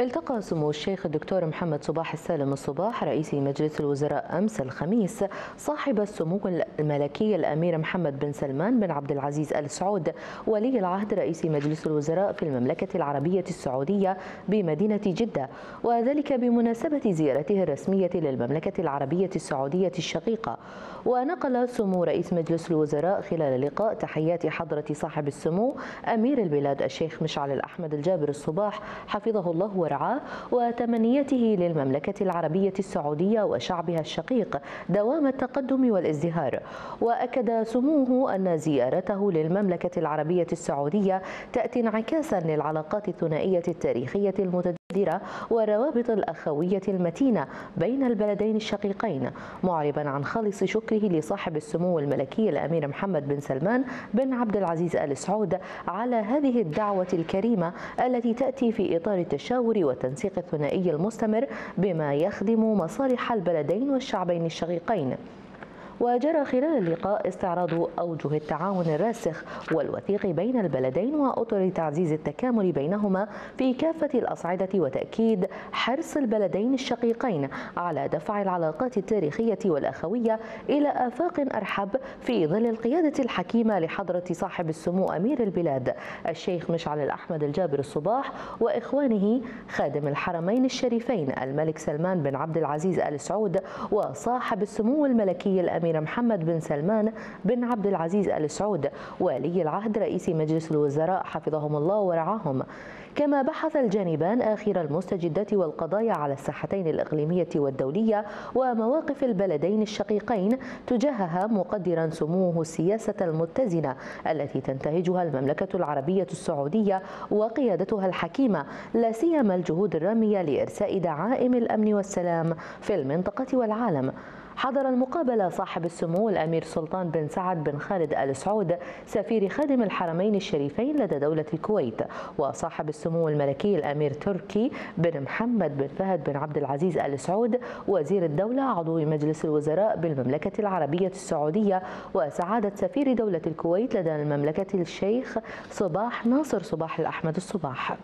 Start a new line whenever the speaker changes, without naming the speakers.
التقى سمو الشيخ الدكتور محمد صباح السالم الصباح رئيس مجلس الوزراء أمس الخميس صاحب السمو الملكي الأمير محمد بن سلمان بن عبد العزيز آل سعود ولي العهد رئيس مجلس الوزراء في المملكة العربية السعودية بمدينة جدة وذلك بمناسبة زيارته الرسمية للمملكة العربية السعودية الشقيقة. ونقل سمو رئيس مجلس الوزراء خلال اللقاء تحيات حضرة صاحب السمو أمير البلاد الشيخ مشعل الأحمد الجابر الصباح حفظه الله ورعاه وتمنيته للمملكة العربية السعودية وشعبها الشقيق دوام التقدم والازدهار. وأكد سموه أن زيارته للمملكة العربية السعودية تأتي انعكاسا للعلاقات الثنائية التاريخية المتجددة والروابط الأخوية المتينة بين البلدين الشقيقين معربا عن خالص شكره لصاحب السمو الملكي الأمير محمد بن سلمان بن عبد العزيز آل سعود على هذه الدعوة الكريمة التي تأتي في إطار التشاور والتنسيق الثنائي المستمر بما يخدم مصالح البلدين والشعبين الشقيقين. وجرى خلال اللقاء استعراض أوجه التعاون الراسخ والوثيق بين البلدين وأطر تعزيز التكامل بينهما في كافة الأصعدة وتأكيد حرص البلدين الشقيقين على دفع العلاقات التاريخية والأخوية إلى آفاق أرحب في ظل القيادة الحكيمة لحضرة صاحب السمو أمير البلاد الشيخ مشعل الأحمد الجابر الصباح وإخوانه خادم الحرمين الشريفين الملك سلمان بن عبد العزيز آل سعود وصاحب السمو الملكي الأمير الأمير محمد بن سلمان بن عبد العزيز آل سعود ولي العهد رئيس مجلس الوزراء حفظهم الله ورعاهم. كما بحث الجانبان آخر المستجدات والقضايا على الساحتين الإقليمية والدولية ومواقف البلدين الشقيقين تجاهها مقدرا سموه السياسة المتزنة التي تنتهجها المملكة العربية السعودية وقيادتها الحكيمة لا سيما الجهود الرامية لإرساء دعائم الأمن والسلام في المنطقة والعالم. حضر المقابلة صاحب السمو الأمير سلطان بن سعد بن خالد آل سعود سفير خادم الحرمين الشريفين لدى دولة الكويت وصاحب السمو الملكي الأمير تركي بن محمد بن فهد بن عبد العزيز آل سعود وزير الدولة عضو مجلس الوزراء بالمملكة العربية السعودية وسعادة سفير دولة الكويت لدى المملكة الشيخ صباح ناصر صباح الأحمد الصباح.